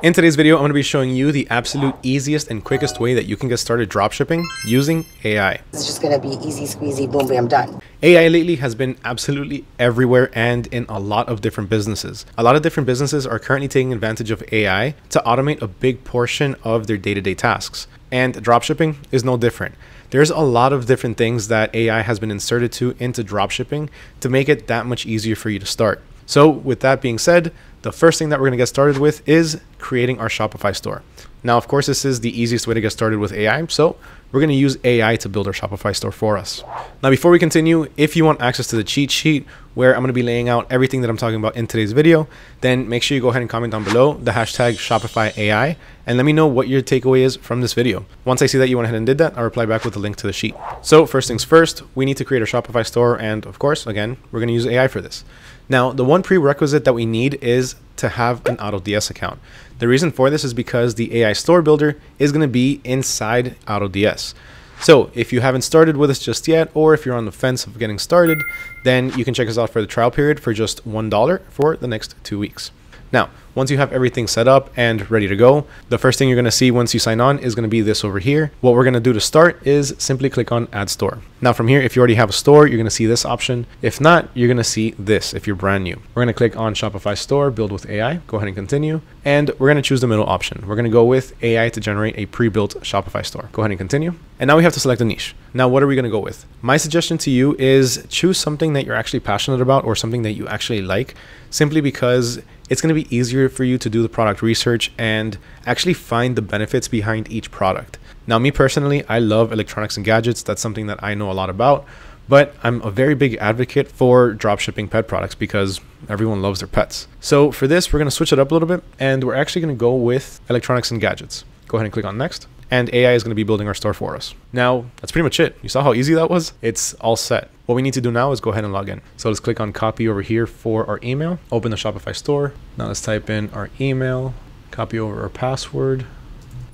In today's video, I'm going to be showing you the absolute easiest and quickest way that you can get started dropshipping using AI. It's just gonna be easy squeezy, boom, bam, done. AI lately has been absolutely everywhere and in a lot of different businesses. A lot of different businesses are currently taking advantage of AI to automate a big portion of their day to day tasks. And dropshipping is no different. There's a lot of different things that AI has been inserted to into dropshipping to make it that much easier for you to start. So, with that being said, the first thing that we're going to get started with is creating our Shopify store. Now, of course, this is the easiest way to get started with AI. So we're going to use AI to build our Shopify store for us. Now, before we continue, if you want access to the cheat sheet where I'm going to be laying out everything that I'm talking about in today's video, then make sure you go ahead and comment down below the hashtag Shopify AI and let me know what your takeaway is from this video. Once I see that you went ahead and did that, I'll reply back with a link to the sheet. So first things first, we need to create a Shopify store. And of course, again, we're going to use AI for this. Now, the one prerequisite that we need is to have an AutoDS account. The reason for this is because the AI store builder is going to be inside AutoDS. So if you haven't started with us just yet, or if you're on the fence of getting started, then you can check us out for the trial period for just $1 for the next two weeks. Now, once you have everything set up and ready to go, the first thing you're going to see once you sign on is going to be this over here. What we're going to do to start is simply click on add store. Now from here, if you already have a store, you're going to see this option. If not, you're going to see this if you're brand new. We're going to click on Shopify store, build with AI, go ahead and continue. And we're going to choose the middle option. We're going to go with AI to generate a pre-built Shopify store. Go ahead and continue. And now we have to select a niche. Now, what are we going to go with? My suggestion to you is choose something that you're actually passionate about or something that you actually like, simply because it's going to be easier for you to do the product research and actually find the benefits behind each product. Now, me personally, I love electronics and gadgets. That's something that I know a lot about. But I'm a very big advocate for dropshipping pet products because everyone loves their pets. So for this, we're going to switch it up a little bit and we're actually going to go with electronics and gadgets. Go ahead and click on next and AI is going to be building our store for us. Now, that's pretty much it. You saw how easy that was? It's all set. What we need to do now is go ahead and log in. So let's click on copy over here for our email, open the Shopify store. Now let's type in our email, copy over our password,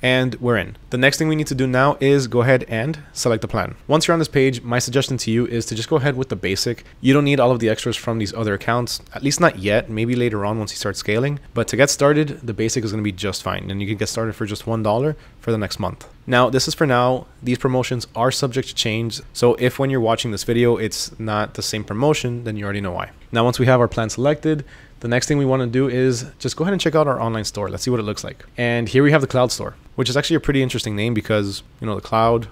and we're in. The next thing we need to do now is go ahead and select the plan. Once you're on this page, my suggestion to you is to just go ahead with the basic. You don't need all of the extras from these other accounts, at least not yet, maybe later on once you start scaling. But to get started, the basic is going to be just fine. And you can get started for just $1 for the next month. Now, this is for now. These promotions are subject to change. So if when you're watching this video, it's not the same promotion, then you already know why. Now, once we have our plan selected, the next thing we want to do is just go ahead and check out our online store. Let's see what it looks like. And here we have the cloud store, which is actually a pretty interesting name because, you know, the cloud,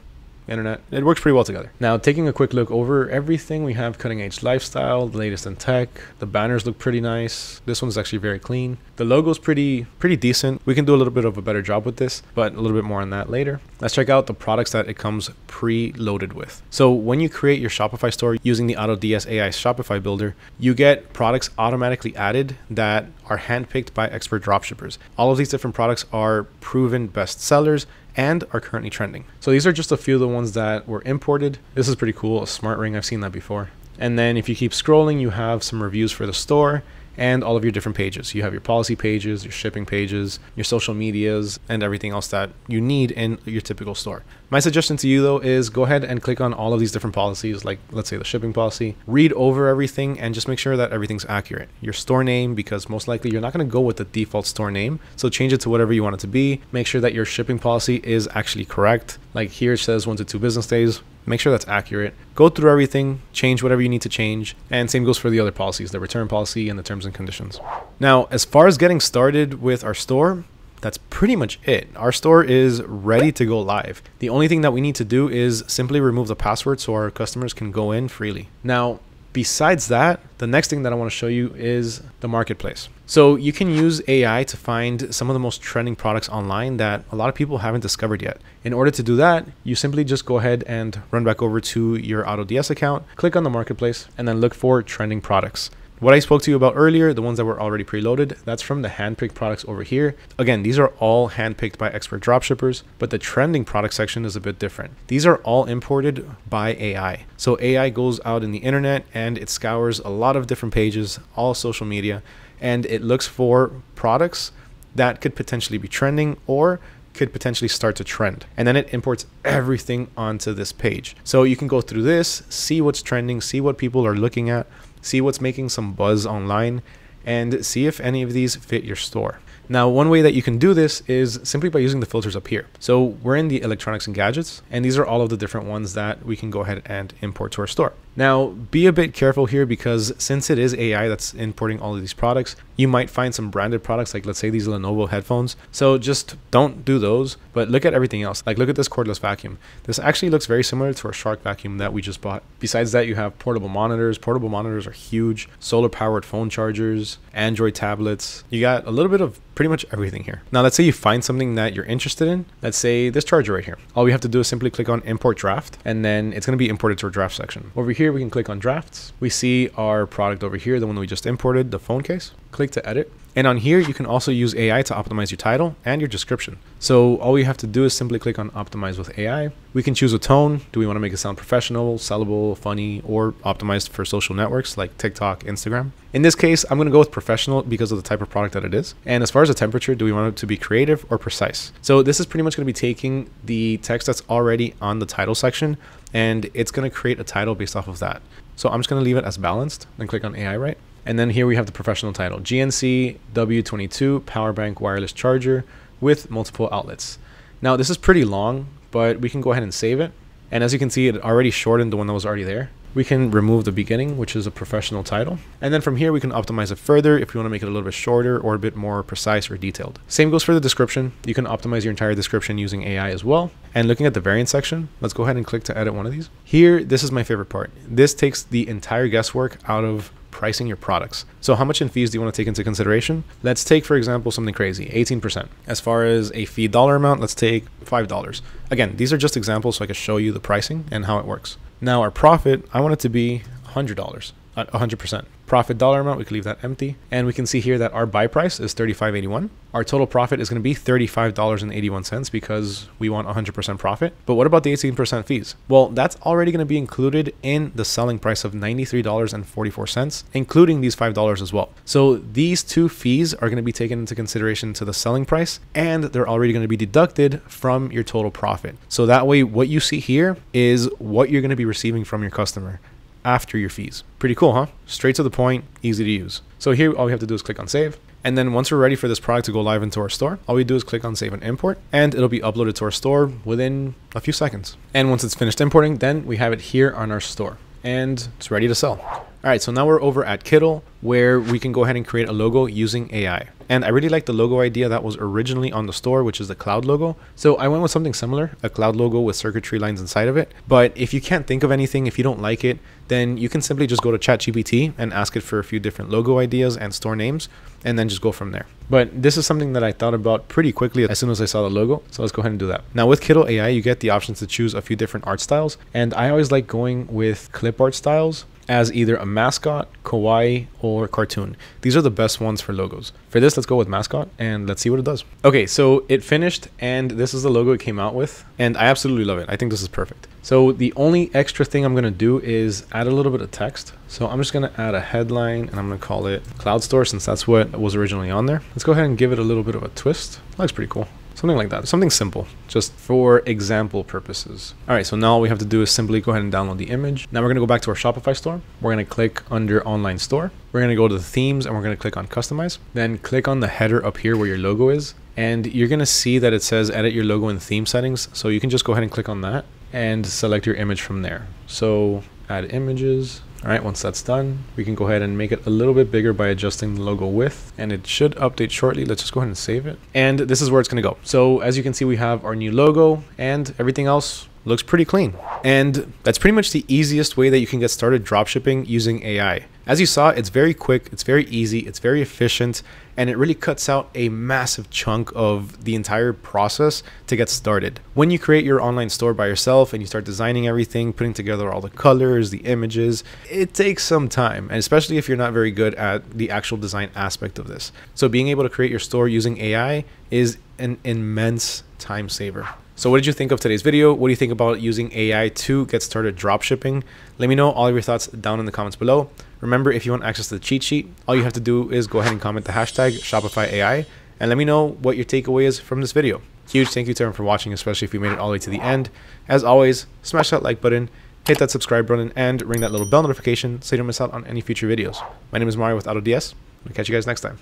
internet. It works pretty well together. Now, taking a quick look over everything, we have cutting edge lifestyle, the latest in tech. The banners look pretty nice. This one's actually very clean. The logo's pretty pretty decent. We can do a little bit of a better job with this, but a little bit more on that later. Let's check out the products that it comes pre-loaded with. So when you create your Shopify store using the AutoDS AI Shopify builder, you get products automatically added that are handpicked by expert dropshippers. All of these different products are proven best sellers and are currently trending. So these are just a few of the ones that were imported. This is pretty cool, a smart ring, I've seen that before. And then if you keep scrolling, you have some reviews for the store and all of your different pages. You have your policy pages, your shipping pages, your social medias, and everything else that you need in your typical store. My suggestion to you though is go ahead and click on all of these different policies, like let's say the shipping policy, read over everything and just make sure that everything's accurate. Your store name, because most likely you're not going to go with the default store name, so change it to whatever you want it to be. Make sure that your shipping policy is actually correct. Like here it says one to two business days make sure that's accurate. Go through everything, change whatever you need to change, and same goes for the other policies, the return policy and the terms and conditions. Now, as far as getting started with our store, that's pretty much it. Our store is ready to go live. The only thing that we need to do is simply remove the password so our customers can go in freely. Now, Besides that, the next thing that I want to show you is the marketplace. So you can use AI to find some of the most trending products online that a lot of people haven't discovered yet. In order to do that, you simply just go ahead and run back over to your AutoDS account, click on the marketplace, and then look for trending products. What I spoke to you about earlier, the ones that were already preloaded, that's from the handpicked products over here. Again, these are all handpicked by expert dropshippers, but the trending product section is a bit different. These are all imported by AI. So AI goes out in the internet and it scours a lot of different pages, all social media, and it looks for products that could potentially be trending or could potentially start to trend. And then it imports everything onto this page. So you can go through this, see what's trending, see what people are looking at, see what's making some buzz online, and see if any of these fit your store. Now, one way that you can do this is simply by using the filters up here. So we're in the electronics and gadgets, and these are all of the different ones that we can go ahead and import to our store. Now, be a bit careful here because since it is AI that's importing all of these products, you might find some branded products, like let's say these Lenovo headphones. So just don't do those, but look at everything else. Like look at this cordless vacuum. This actually looks very similar to our Shark vacuum that we just bought. Besides that, you have portable monitors. Portable monitors are huge, solar powered phone chargers, Android tablets. You got a little bit of pretty much everything here. Now, let's say you find something that you're interested in. Let's say this charger right here. All we have to do is simply click on import draft, and then it's going to be imported to our draft section. Over here, we can click on drafts. We see our product over here, the one that we just imported, the phone case. Click to edit. And on here, you can also use AI to optimize your title and your description. So all we have to do is simply click on optimize with AI. We can choose a tone. Do we want to make it sound professional, sellable, funny, or optimized for social networks like TikTok, Instagram? In this case, I'm going to go with professional because of the type of product that it is. And as far as the temperature, do we want it to be creative or precise? So this is pretty much going to be taking the text that's already on the title section and it's going to create a title based off of that. So I'm just going to leave it as balanced and click on AI Write. And then here we have the professional title GNC W22 power bank wireless charger with multiple outlets. Now, this is pretty long, but we can go ahead and save it. And as you can see, it already shortened the one that was already there. We can remove the beginning, which is a professional title. And then from here, we can optimize it further if you want to make it a little bit shorter or a bit more precise or detailed. Same goes for the description. You can optimize your entire description using AI as well. And looking at the variant section, let's go ahead and click to edit one of these. Here, this is my favorite part. This takes the entire guesswork out of pricing your products. So how much in fees do you want to take into consideration? Let's take, for example, something crazy, 18%. As far as a fee dollar amount, let's take $5. Again, these are just examples so I can show you the pricing and how it works. Now our profit, I want it to be $100 at 100%. Profit dollar amount, we can leave that empty. And we can see here that our buy price is $35.81. Our total profit is going to be $35.81 because we want 100% profit. But what about the 18% fees? Well, that's already going to be included in the selling price of $93.44, including these $5 as well. So these two fees are going to be taken into consideration to the selling price and they're already going to be deducted from your total profit. So that way, what you see here is what you're going to be receiving from your customer after your fees. Pretty cool, huh? Straight to the point, easy to use. So here, all we have to do is click on save. And then once we're ready for this product to go live into our store, all we do is click on save and import and it'll be uploaded to our store within a few seconds. And once it's finished importing, then we have it here on our store and it's ready to sell. All right, so now we're over at Kittl where we can go ahead and create a logo using AI. And I really like the logo idea that was originally on the store, which is the cloud logo. So I went with something similar, a cloud logo with circuitry lines inside of it. But if you can't think of anything, if you don't like it, then you can simply just go to ChatGPT and ask it for a few different logo ideas and store names, and then just go from there. But this is something that I thought about pretty quickly as soon as I saw the logo. So let's go ahead and do that. Now with Kittl AI, you get the options to choose a few different art styles. And I always like going with clip art styles as either a mascot, kawaii, or cartoon. These are the best ones for logos. For this, let's go with mascot and let's see what it does. Okay, so it finished and this is the logo it came out with and I absolutely love it. I think this is perfect. So the only extra thing I'm gonna do is add a little bit of text. So I'm just gonna add a headline and I'm gonna call it Cloud Store since that's what was originally on there. Let's go ahead and give it a little bit of a twist. Looks pretty cool. Something like that. Something simple, just for example purposes. All right, so now all we have to do is simply go ahead and download the image. Now we're gonna go back to our Shopify store. We're gonna click under online store. We're gonna go to the themes and we're gonna click on customize. Then click on the header up here where your logo is. And you're gonna see that it says edit your logo in theme settings. So you can just go ahead and click on that and select your image from there. So add images, all right, once that's done, we can go ahead and make it a little bit bigger by adjusting the logo width and it should update shortly. Let's just go ahead and save it. And this is where it's gonna go. So as you can see, we have our new logo and everything else looks pretty clean. And that's pretty much the easiest way that you can get started dropshipping using AI. As you saw, it's very quick, it's very easy, it's very efficient, and it really cuts out a massive chunk of the entire process to get started. When you create your online store by yourself and you start designing everything, putting together all the colors, the images, it takes some time, and especially if you're not very good at the actual design aspect of this. So being able to create your store using AI is an immense time saver. So what did you think of today's video? What do you think about using AI to get started dropshipping? Let me know all of your thoughts down in the comments below. Remember, if you want access to the cheat sheet, all you have to do is go ahead and comment the hashtag Shopify AI and let me know what your takeaway is from this video. Huge thank you to everyone for watching, especially if you made it all the way to the end. As always, smash that like button, hit that subscribe button, and ring that little bell notification so you don't miss out on any future videos. My name is Mario with AutoDS. I'll catch you guys next time.